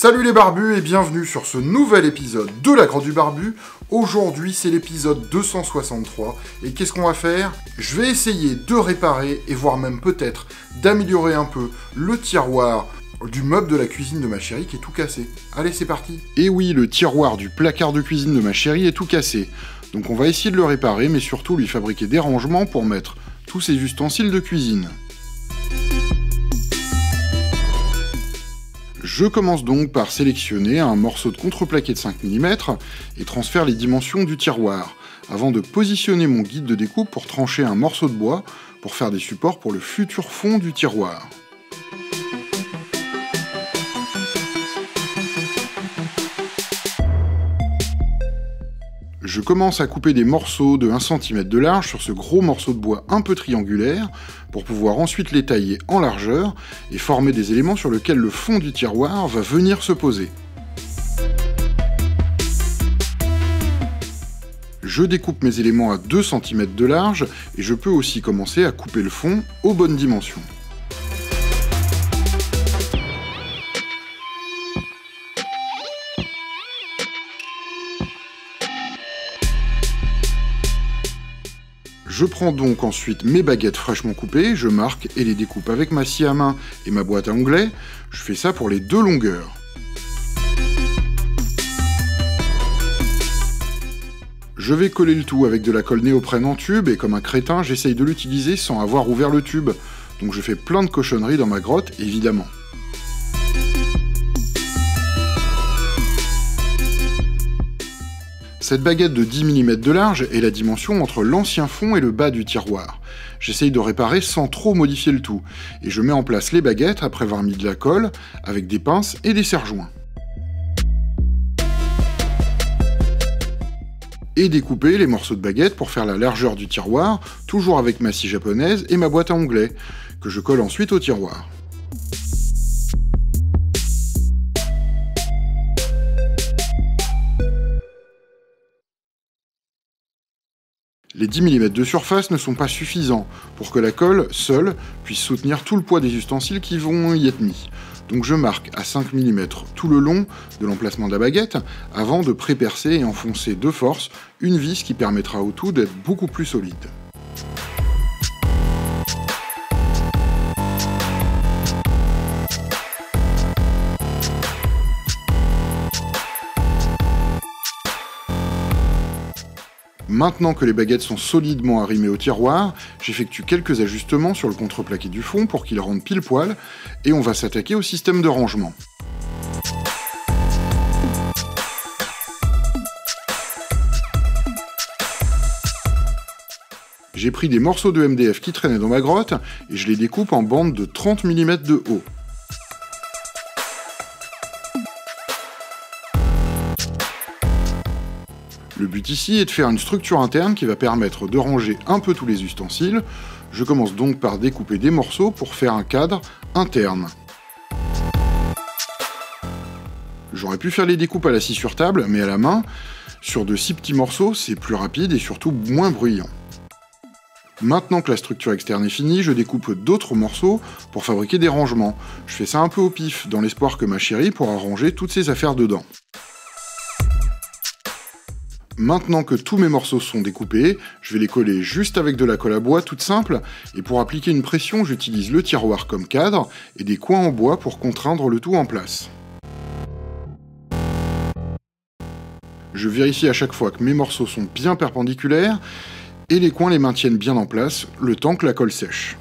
Salut les barbus et bienvenue sur ce nouvel épisode de la Grotte du Barbu. Aujourd'hui c'est l'épisode 263 et qu'est-ce qu'on va faire? Je vais essayer de réparer et voire même peut-être d'améliorer un peu le tiroir du meuble de la cuisine de ma chérie qui est tout cassé. Allez c'est parti Et oui, le tiroir du placard de cuisine de ma chérie est tout cassé. Donc on va essayer de le réparer mais surtout lui fabriquer des rangements pour mettre tous ses ustensiles de cuisine. Je commence donc par sélectionner un morceau de contreplaqué de 5 mm et transfère les dimensions du tiroir, avant de positionner mon guide de découpe pour trancher un morceau de bois pour faire des supports pour le futur fond du tiroir. Je commence à couper des morceaux de 1 cm de large sur ce gros morceau de bois un peu triangulaire pour pouvoir ensuite les tailler en largeur et former des éléments sur lesquels le fond du tiroir va venir se poser. Je découpe mes éléments à 2 cm de large et je peux aussi commencer à couper le fond aux bonnes dimensions. Je prends donc ensuite mes baguettes fraîchement coupées, je marque et les découpe avec ma scie à main et ma boîte à onglets. Je fais ça pour les deux longueurs. Je vais coller le tout avec de la colle néoprène en tube et comme un crétin, j'essaye de l'utiliser sans avoir ouvert le tube. Donc je fais plein de cochonneries dans ma grotte, évidemment. Cette baguette de 10 mm de large est la dimension entre l'ancien fond et le bas du tiroir. J'essaye de réparer sans trop modifier le tout, et je mets en place les baguettes après avoir mis de la colle, avec des pinces et des serre-joints. Et découper les morceaux de baguette pour faire la largeur du tiroir, toujours avec ma scie japonaise et ma boîte à onglets, que je colle ensuite au tiroir. Les 10 mm de surface ne sont pas suffisants pour que la colle, seule, puisse soutenir tout le poids des ustensiles qui vont y être mis. Donc je marque à 5 mm tout le long de l'emplacement de la baguette avant de pré-percer et enfoncer de force une vis qui permettra au tout d'être beaucoup plus solide. Maintenant que les baguettes sont solidement arrimées au tiroir, j'effectue quelques ajustements sur le contreplaqué du fond pour qu'il rentre pile poil, et on va s'attaquer au système de rangement. J'ai pris des morceaux de MDF qui traînaient dans ma grotte et je les découpe en bandes de 30 mm de haut. Le but ici est de faire une structure interne qui va permettre de ranger un peu tous les ustensiles. Je commence donc par découper des morceaux pour faire un cadre interne. J'aurais pu faire les découpes à la scie sur table, mais à la main, sur de six petits morceaux, c'est plus rapide et surtout moins bruyant. Maintenant que la structure externe est finie, je découpe d'autres morceaux pour fabriquer des rangements. Je fais ça un peu au pif, dans l'espoir que ma chérie pourra ranger toutes ses affaires dedans. Maintenant que tous mes morceaux sont découpés, je vais les coller juste avec de la colle à bois toute simple, et pour appliquer une pression, j'utilise le tiroir comme cadre et des coins en bois pour contraindre le tout en place. Je vérifie à chaque fois que mes morceaux sont bien perpendiculaires, et les coins les maintiennent bien en place, le temps que la colle sèche.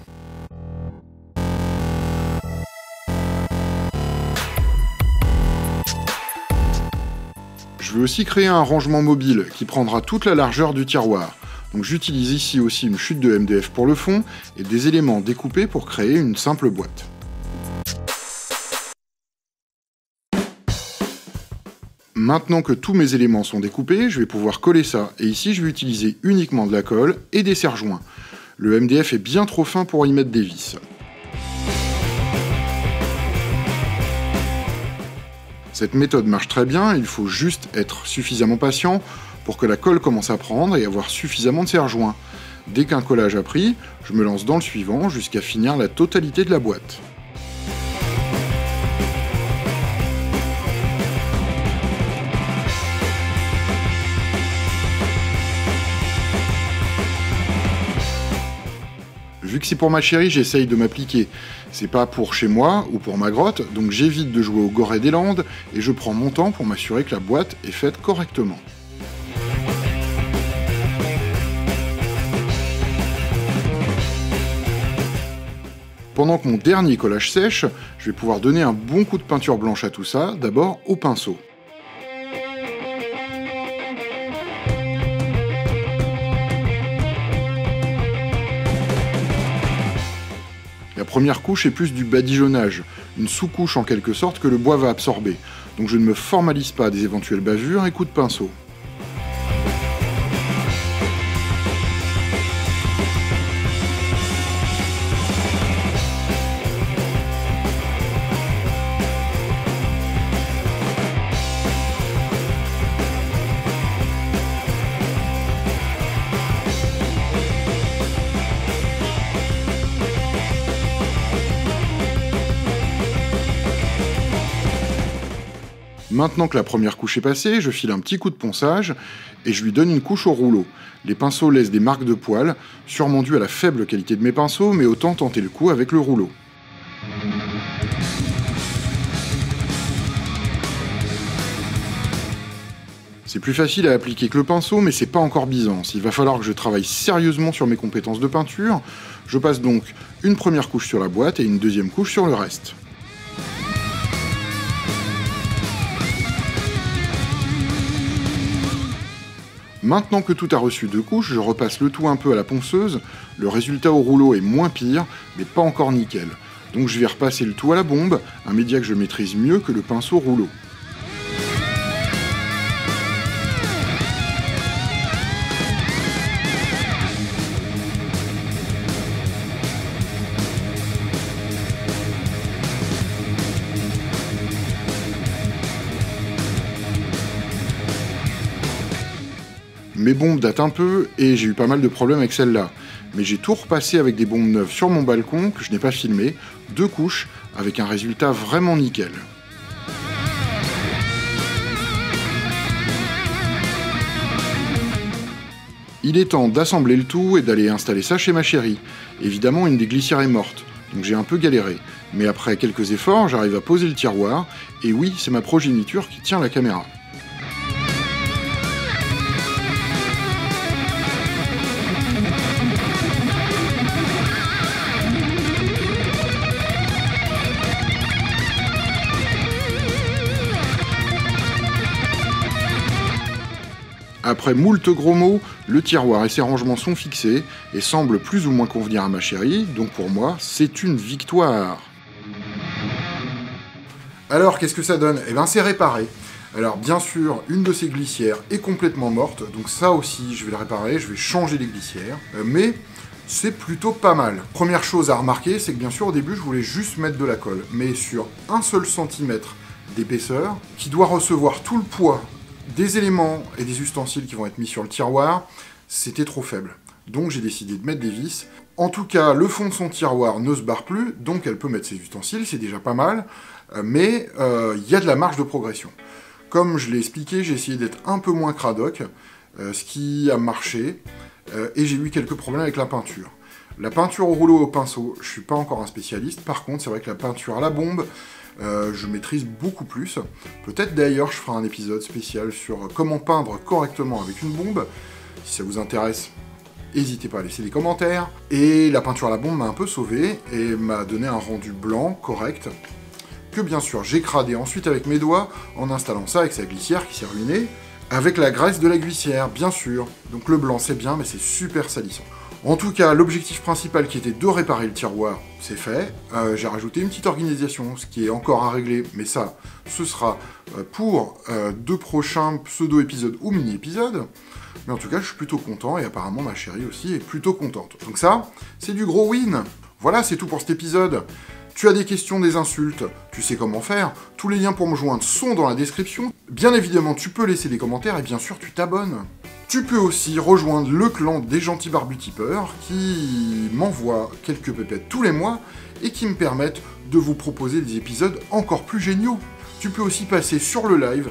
Veux aussi créer un rangement mobile qui prendra toute la largeur du tiroir. Donc j'utilise ici aussi une chute de MDF pour le fond et des éléments découpés pour créer une simple boîte. Maintenant que tous mes éléments sont découpés, je vais pouvoir coller ça, et ici je vais utiliser uniquement de la colle et des serre-joints. Le MDF est bien trop fin pour y mettre des vis. Cette méthode marche très bien, il faut juste être suffisamment patient pour que la colle commence à prendre et avoir suffisamment de serre joints. Dès qu'un collage a pris, je me lance dans le suivant jusqu'à finir la totalité de la boîte. Vu que c'est pour ma chérie, j'essaye de m'appliquer. C'est pas pour chez moi ou pour ma grotte, donc j'évite de jouer au Goret des Landes et je prends mon temps pour m'assurer que la boîte est faite correctement. Pendant que mon dernier collage sèche, je vais pouvoir donner un bon coup de peinture blanche à tout ça, d'abord au pinceau. Première couche est plus du badigeonnage, une sous-couche en quelque sorte que le bois va absorber, donc je ne me formalise pas des éventuelles bavures et coups de pinceau. Maintenant que la première couche est passée, je file un petit coup de ponçage et je lui donne une couche au rouleau. Les pinceaux laissent des marques de poils, sûrement dues à la faible qualité de mes pinceaux, mais autant tenter le coup avec le rouleau. C'est plus facile à appliquer que le pinceau, mais c'est pas encore Byzance. Il va falloir que je travaille sérieusement sur mes compétences de peinture. Je passe donc une première couche sur la boîte et une deuxième couche sur le reste. Maintenant que tout a reçu deux couches, je repasse le tout un peu à la ponceuse. Le résultat au rouleau est moins pire, mais pas encore nickel. Donc je vais repasser le tout à la bombe, un média que je maîtrise mieux que le pinceau rouleau. Mes bombes datent un peu et j'ai eu pas mal de problèmes avec celle-là. Mais j'ai tout repassé avec des bombes neuves sur mon balcon que je n'ai pas filmé, deux couches, avec un résultat vraiment nickel. Il est temps d'assembler le tout et d'aller installer ça chez ma chérie. Évidemment, une des glissières est morte, donc j'ai un peu galéré. Mais après quelques efforts, j'arrive à poser le tiroir, et oui, c'est ma progéniture qui tient la caméra. Moult gros mots, le tiroir et ses rangements sont fixés et semblent plus ou moins convenir à ma chérie, donc pour moi, c'est une victoire. Alors, qu'est-ce que ça donne? Eh bien, c'est réparé. Alors, bien sûr, une de ces glissières est complètement morte, donc ça aussi, je vais le réparer, je vais changer les glissières, euh, mais c'est plutôt pas mal. Première chose à remarquer, c'est que bien sûr, au début, je voulais juste mettre de la colle, mais sur un seul centimètre d'épaisseur, qui doit recevoir tout le poids des éléments et des ustensiles qui vont être mis sur le tiroir, c'était trop faible. Donc j'ai décidé de mettre des vis. En tout cas, le fond de son tiroir ne se barre plus, donc elle peut mettre ses ustensiles, c'est déjà pas mal, euh, mais euh, il y a de la marge de progression. Comme je l'ai expliqué, j'ai essayé d'être un peu moins cradoc, euh, ce qui a marché, et j'ai eu quelques problèmes avec la peinture. La peinture au rouleau au pinceau, je suis pas encore un spécialiste, par contre c'est vrai que la peinture à la bombe, euh, je maîtrise beaucoup plus. Peut-être d'ailleurs je ferai un épisode spécial sur comment peindre correctement avec une bombe. Si ça vous intéresse, n'hésitez pas à laisser des commentaires. Et la peinture à la bombe m'a un peu sauvé et m'a donné un rendu blanc correct. Que bien sûr j'ai cradé ensuite avec mes doigts en installant ça avec sa glissière qui s'est ruinée. Avec la graisse de la glissière, bien sûr. Donc le blanc c'est bien mais c'est super salissant. En tout cas, l'objectif principal qui était de réparer le tiroir, c'est fait. Euh, j'ai rajouté une petite organisation, ce qui est encore à régler, mais ça, ce sera euh, pour euh, deux prochains pseudo-épisodes ou mini-épisodes. Mais en tout cas, je suis plutôt content, et apparemment ma chérie aussi est plutôt contente. Donc ça, c'est du gros win Voilà, c'est tout pour cet épisode. Tu as des questions, des insultes, tu sais comment faire. Tous les liens pour me joindre sont dans la description. Bien évidemment, tu peux laisser des commentaires et bien sûr, tu t'abonnes. Tu peux aussi rejoindre le clan des gentils barbutipeurs qui m'envoient quelques pépettes tous les mois et qui me permettent de vous proposer des épisodes encore plus géniaux. Tu peux aussi passer sur le live.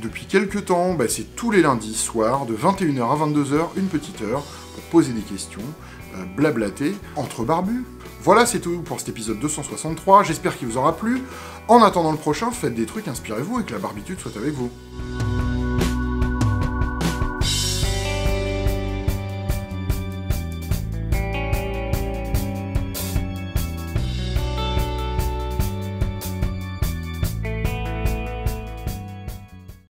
Depuis quelques temps, bah, c'est tous les lundis soirs de 21h à 22h, une petite heure, pour poser des questions. euh, blablater entre barbus. Voilà, c'est tout pour cet épisode 263, j'espère qu'il vous aura plu. En attendant le prochain, faites des trucs, inspirez-vous et que la barbitude soit avec vous.